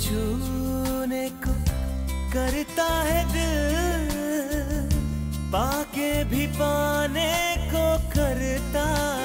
छूने को करता है दिल पाके भी पाने को करता है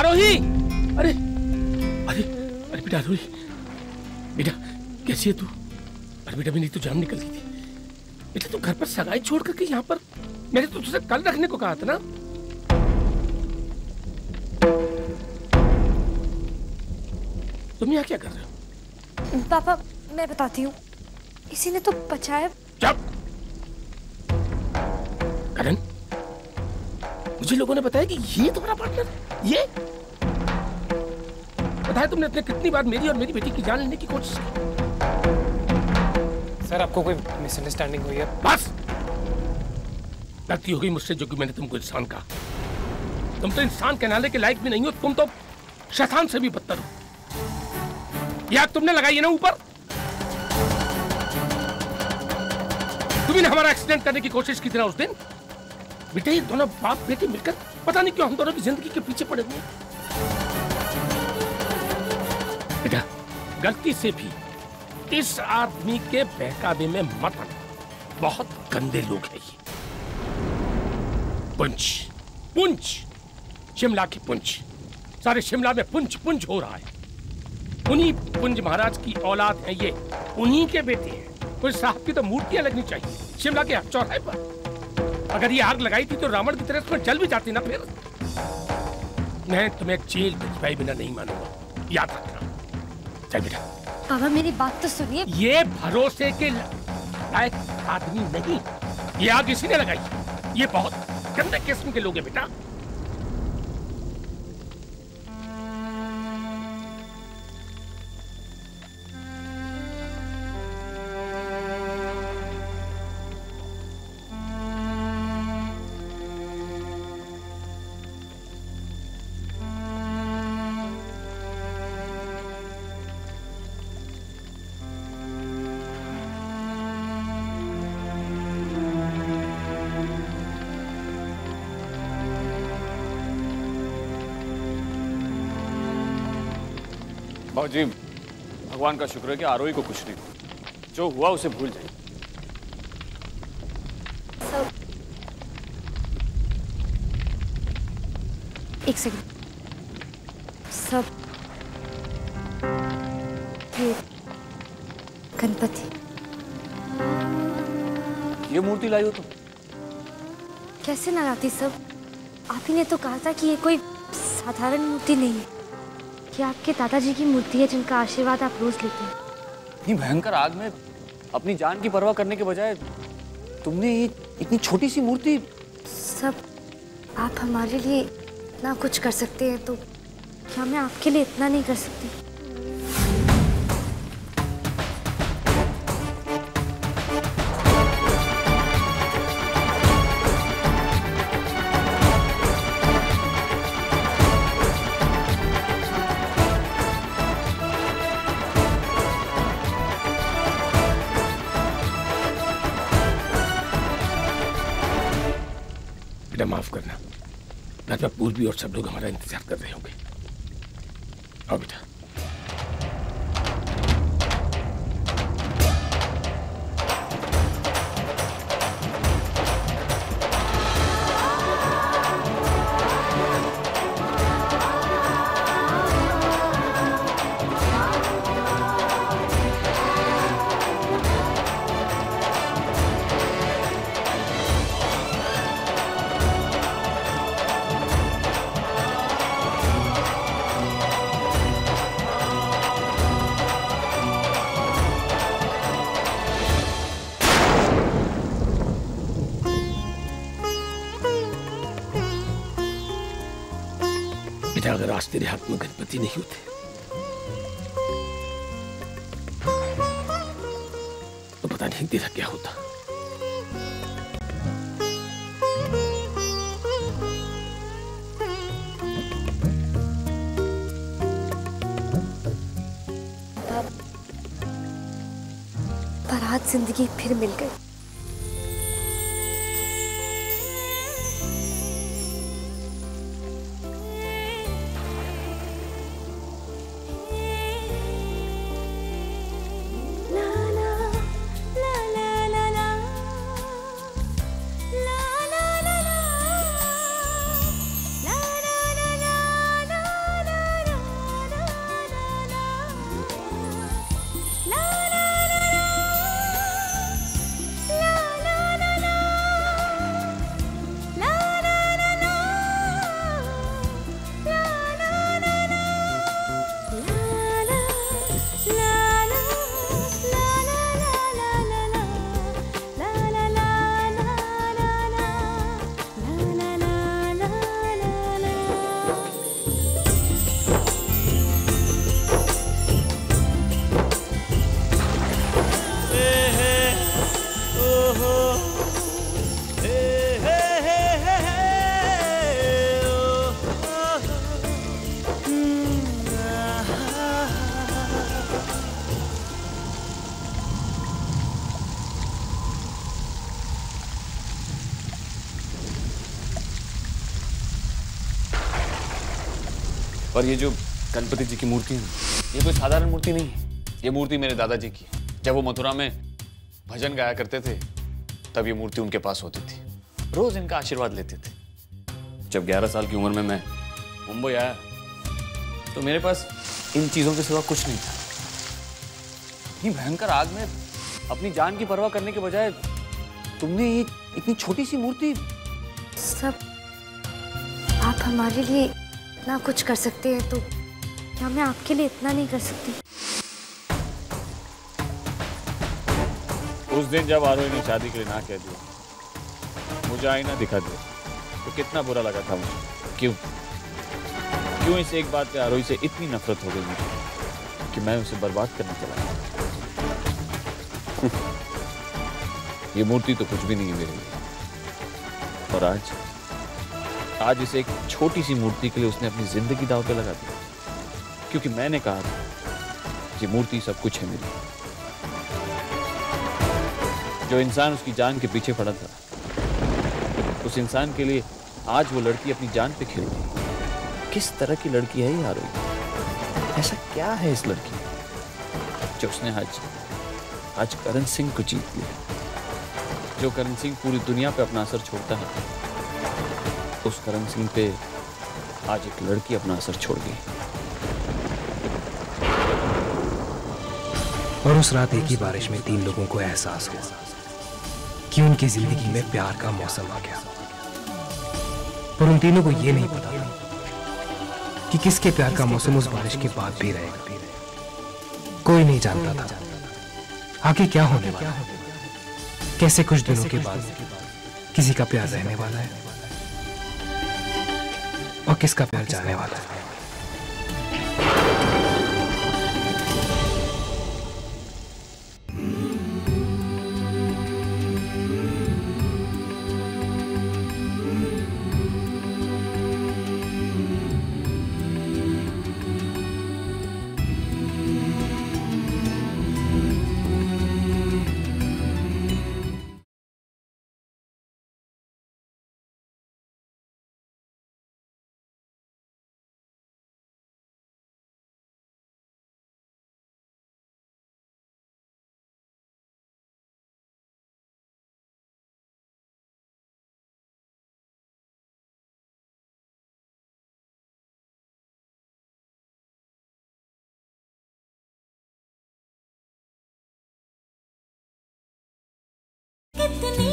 आरोही। अरे अरे अरे बेटा आरोही। बेटा कैसी है तू? अरे बेटा मेरी तो जान निकल गई थी। बेटा तू घर पर सगाई छोड़ करके यहाँ पर मैंने तो तुझसे कल रखने को कहा था ना। तुम यहाँ क्या कर रहे हो? पापा मैं बताती हूँ। इसी ने तो बचाया। चुप! मुझे लोगों ने बताया कि ये तुम्हारा पार्टनर है? ये? बताया तुमने अपने कितनी बार मेरी और मेरी बेटी की जान लेने की कोशिश की? सर आपको कोई मिसअंडरस्टैंडिंग हुई है? बस! गलती हो गई मुझसे जो कि मैंने तुमको इंसान कहा। तुम तो इंसान कहलाने के लायक भी नहीं हो तुम तो शैतान से भी बदतर हो। याद तुमने लगाई है ना ऊपर? तुम्हें हमारा एक्सीडेंट करने की कोशिश की थी ना उस दिन? बेटे, ये दोनों बाप बेटे मिलकर पता नहीं क्यों हम दोनों की ज़िंदगी के पीछे पड़े हुए बेटा, गलती से भी इस आदमी के बहकावे में मत आना। बहुत गंदे लोग हैं ये। पुंछ पुंछ, शिमला की पुंछ। सारे शिमला में पुंछ पुंछ हो रहा है। उन्हीं पुंज महाराज की औलाद है ये। उन्हीं के बेटे हैं। कोई साहब की तो मूर्तियाँ लगनी चाहिए। शिमला के चौराहे पर। अगर ये आग लगाई थी तो रावण की तरह जल भी जाती ना फिर। मैं तुम्हें जेल भिजवाए बिना नहीं मानूँगा। याद रखना। चल बेटा। बाबा मेरी बात तो सुनिए। ये भरोसे के लायक आदमी नहीं। ये आग इसी ने लगाई। ये बहुत गंदे किस्म के लोग हैं बेटा। भगवान का शुक्र है कि आरोही को कुछ नहीं जो हुआ उसे भूल जाइए। सब एक सेकंड सब गणपति। ये मूर्ति लाई हो तुम। कैसे ना लाती सब? आप ही ने तो कहा था कि ये कोई साधारण मूर्ति नहीं है। कि आपके दादाजी की मूर्ति है जिनका आशीर्वाद आप रोज लेते हैं। इतनी भयंकर आग में अपनी जान की परवाह करने के बजाय तुमने ये इतनी छोटी सी मूर्ति सब आप हमारे लिए इतना कुछ कर सकते हैं तो क्या मैं आपके लिए इतना नहीं कर सकती? पूर्वी और सब लोग हमारा इंतज़ार कर रहे होंगे। काश तेरे हाथ में गणपति नहीं होते। तो पता नहीं तेरा क्या होता। आज ज़िंदगी फिर मिल गई। ये जो गणपति जी की मूर्ति है ये कोई साधारण मूर्ति नहीं है। ये मूर्ति मेरे दादाजी की जब वो मथुरा में भजन गाया करते थे, तब ये मूर्ति उनके पास होती थी। रोज इनका आशीर्वाद लेते थे। जब 11 साल की उम्र में मैं मुंबई आया तो मेरे पास इन चीज़ों के सिवा कुछ नहीं था। इतनी भयंकर आग में अपनी जान की परवाह करने के बजाय तुमने ये इतनी छोटी सी मूर्ति सब आप हमारे लिए इतना कुछ कर सकते हैं तो क्या मैं आपके लिए इतना नहीं कर सकती। उस दिन जब आरोही ने शादी के लिए ना कह दिया, मुझे आईना दिखा दिया तो कितना बुरा लगा था मुझे। क्यों? क्यों इस एक बात पे आरोही से इतनी नफरत हो गई मुझे कि मैं उसे बर्बाद करना चला ये मूर्ति तो कुछ भी नहीं है मेरे लिए। और आज आज इस एक छोटी सी मूर्ति के लिए उसने अपनी ज़िंदगी दाव पे लगा दी। क्योंकि मैंने कहा था ये मूर्ति सब कुछ है मेरी। जो इंसान उसकी जान के पीछे पड़ा था, उस इंसान के लिए आज वो लड़की अपनी जान पे खेल रही किस तरह की लड़की है ये ऐसा क्या है इस लड़की? जो उसने आज आज करण सिंह को जीत लिया। जो करण सिंह पूरी दुनिया पे अपना असर छोड़ता है। उस करण सिंह पे आज एक लड़की अपना असर छोड़ गई। और उस रात एक ही बारिश में तीन लोगों को एहसास हुआ कि उनकी ज़िंदगी में प्यार का मौसम आ गया। पर उन तीनों को यह नहीं पता था कि किसके प्यार का मौसम उस बारिश के बाद भी रहेगा कोई नहीं जानता था आगे क्या होने वाला है। कैसे कुछ दिनों के बाद किसी का प्यार रहने वाला है। और किसका प्यार जाने वाला है? कितनी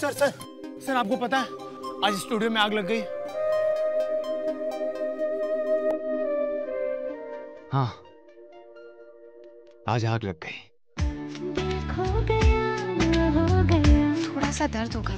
सर सर सर आपको पता है आज स्टूडियो में आग लग गई। हाँ आज आग लग गई। थोड़ा सा दर्द होगा।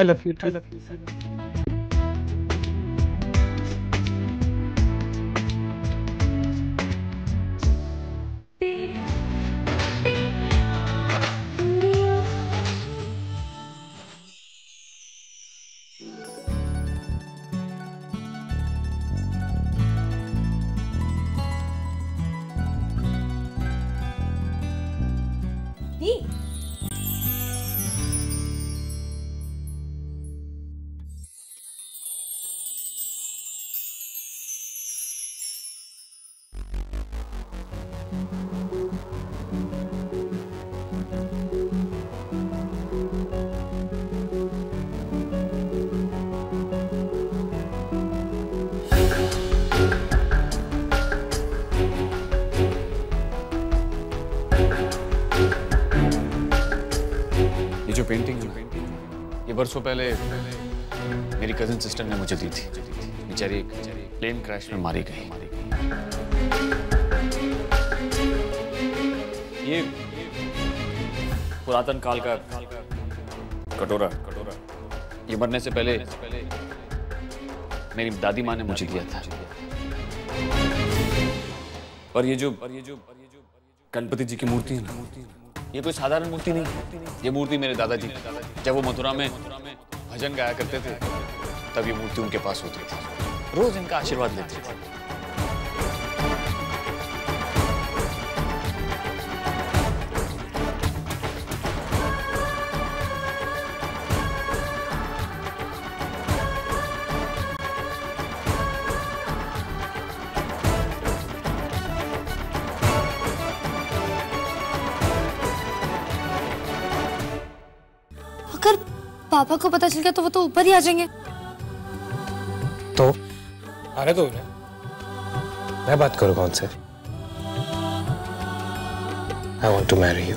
I love you too. I love you. बरसों पहले मेरी कजिन सिस्टर ने मुझे दी थी। बेचारी प्लेन क्रैश में मारी गई। ये पुरातन काल का कटोरा। कटोरा ये मरने से पहले मेरी दादी माँ ने मुझे दिया था। और ये जो और ये जो गणपति जी की मूर्ति है ना ये कोई साधारण मूर्ति नहीं ये मूर्ति मेरे दादाजी। जब वो मथुरा में भजन गाया करते थे, तब ये मूर्ति उनके पास होती थी। रोज इनका आशीर्वाद लेते थे। पापा को पता चल गया तो वो तो ऊपर ही आ जाएँगे। तो? अरे तो मैं बात करूँगा उनसे। I want to marry you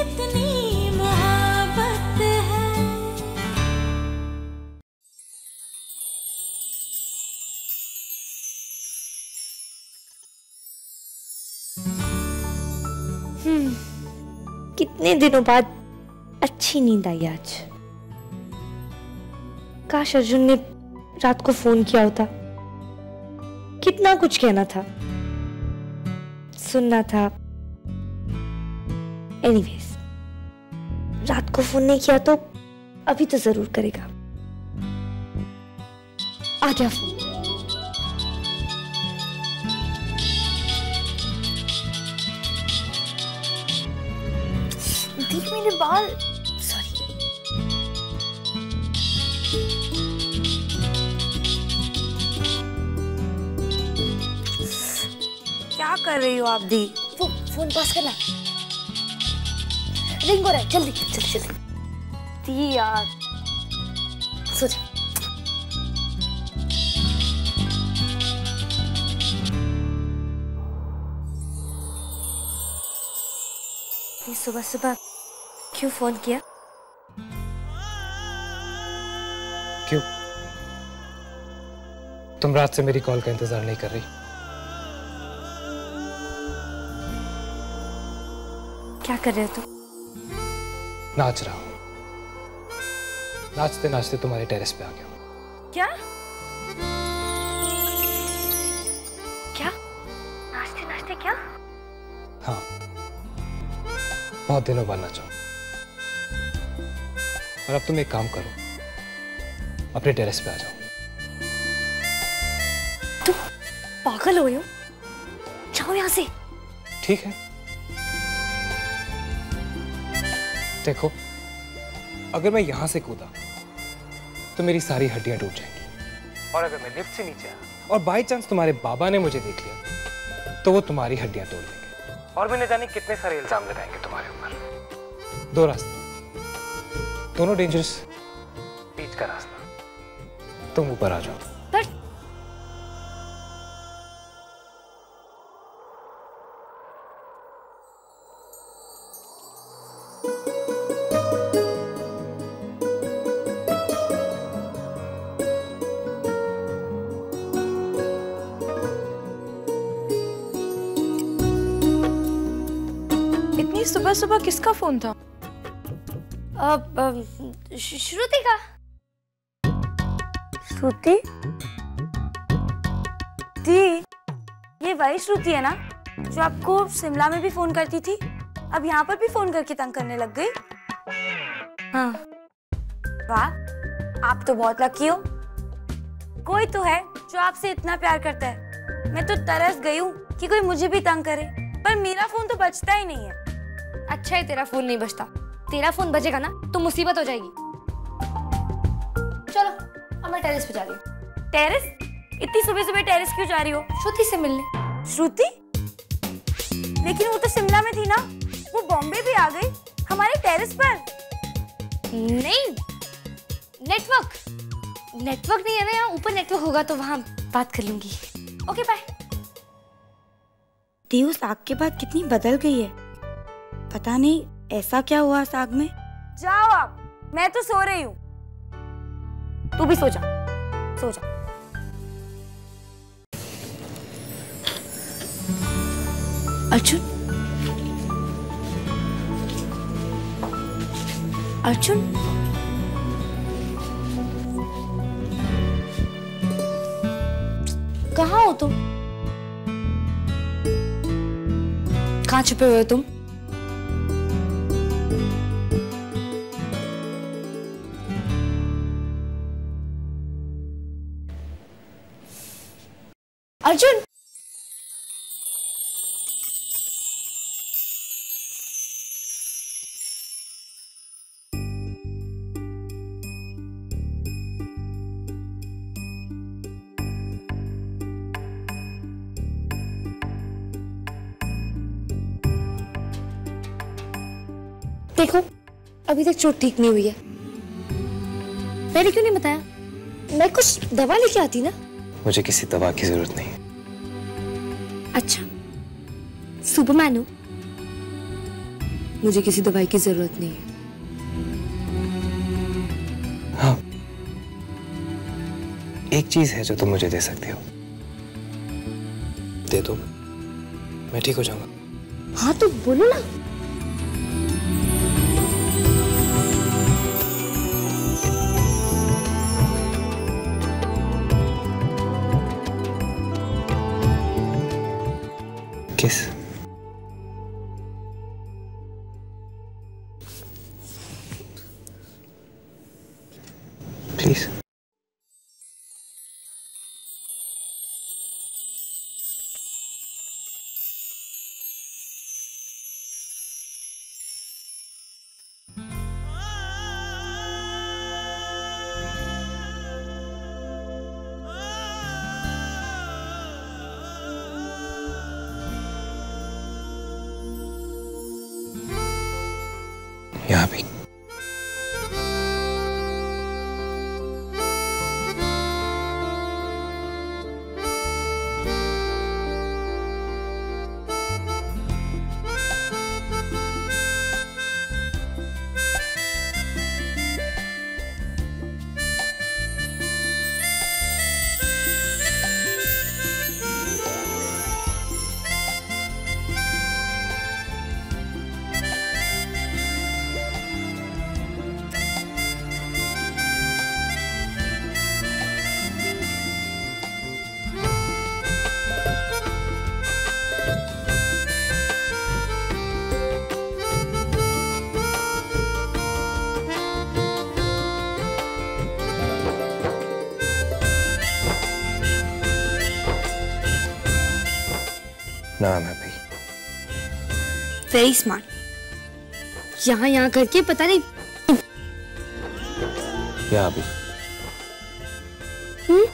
कितनी कितने दिनों बाद अच्छी नींद आई आज। काश अर्जुन ने रात को फ़ोन किया होता। कितना कुछ कहना था। सुनना था। एनीवेज रात को फ़ोन नहीं किया तो अभी तो ज़रूर करेगा। आ गया फ़ोन। देख मेरे बाल सॉरी क्या कर रही हो आप दी फ़ोन पास करना रिंग हो रहा है। जल्दी जल्दी जल्दी। यार। सो जा। सुबह सुबह क्यों फ़ोन किया? क्यों? तुम रात से मेरी कॉल का इंतज़ार नहीं कर रही। क्या कर रहे हो तुम? नाच रहा हूँ। नाचते नाचते तुम्हारे टेरेस पे आ गया क्या? क्या? नाचते नाचते क्या? हाँ। बहुत दिनों बाद नाचा और अब तुम एक काम करो। अपने टेरेस पे आ जाओ। पागल हो? जाओ यहाँ से। ठीक है। देखो अगर मैं यहाँ से कूदा तो मेरी सारी हड्डियाँ टूट जाएँगी। और अगर मैं लिफ्ट से नीचे आया? और बाई चांस तुम्हारे बाबा ने मुझे देख लिया तो वो तुम्हारी हड्डियाँ तोड़ देंगे। और मैंने जाने कितने सारे इल्ज़ाम लगाएँगे तुम्हारे ऊपर? दो रास्ते। दोनों डेंजरस बीच का रास्ता। तुम ऊपर आ जाओ। इतनी सुबह सुबह किसका फ़ोन था? श्रुति का। श्रुति? दी ये वही श्रुति है ना जो आपको शिमला में भी फ़ोन करती थी? अब यहाँ पर भी फ़ोन करके तंग करने लग गई? हाँ। वाह आप तो बहुत लकी हो। कोई तो है जो आपसे इतना प्यार करता है। मैं तो तरस गई हूँ कि कोई मुझे भी तंग करे पर मेरा फ़ोन तो बचता ही नहीं है। अच्छा है, तेरा फ़ोन नहीं बचता तेरा फ़ोन बजेगा ना तो मुसीबत हो जाएगी। चलो, अब मैं टेरेस पे जा रही हूँ। टेरेस इतनी सुबह सुबह टेरेस क्यों जा रही हो? श्रुति से मिलने। श्रुति? लेकिन वो तो शिमला में थी ना। वो बॉम्बे भी आ गई, हमारे टेरेस पर। नहीं नेटवर्क नेटवर्क नहीं है ना यहाँ, ऊपर नेटवर्क होगा तो वहाँ बात कर लूँगी। ओके बाय देव साग के बाद कितनी बदल गई है। पता नहीं, ऐसा क्या हुआ साग में? जाओ आप, मैं तो सो रही हूँ। तू भी सो जा सो जा। अर्जुन? अर्जुन? कहाँ हो तुम? कहाँ छुपे हुए तुम? अर्जुन देखो अभी तक चोट ठीक नहीं हुई है। मैंने क्यों नहीं बताया? मैं कुछ दवा लेके आती ना? मुझे किसी दवा की ज़रूरत नहीं। है अच्छा सुपरमैन हो मुझे किसी दवाई की ज़रूरत नहीं है। हाँ। एक चीज़ है जो तुम मुझे दे सकते हो। दे दो। मैं ठीक हो जाऊँगा। हाँ तो बोलो ना। किस ना है भाई। वेरी स्मार्ट यहाँ यहाँ करके पता नहीं क्या अभी? हम्म?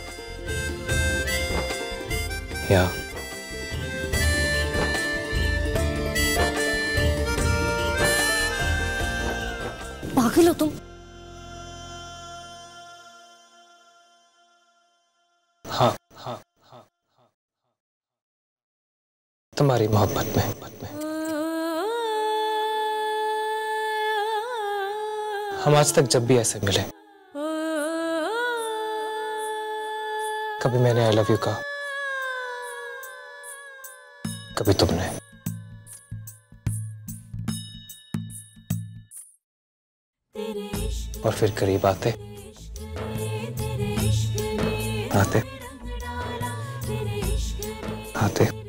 तुम्हारी मोहब्बत में। हम आज तक जब भी ऐसे मिले, कभी मैंने आई लव यू कहा, कभी तुमने। और फिर करीब आते आते आते आते।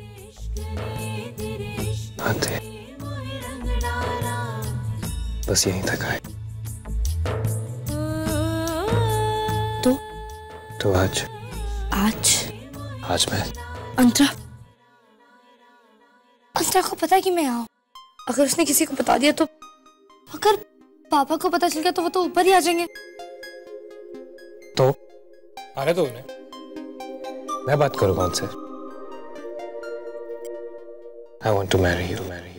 बस यहीं तक आए तो? तो आज? आज? आज मैं? अंतरा? अंतरा को पता है कि मैं हूँ। अगर उसने किसी को बता दिया तो अगर पापा को पता चल गया तो वो तो ऊपर ही आ जाएँगे। तो? आने तो उन्हें। मैं बात करूँगा उनसे। I want to marry you marry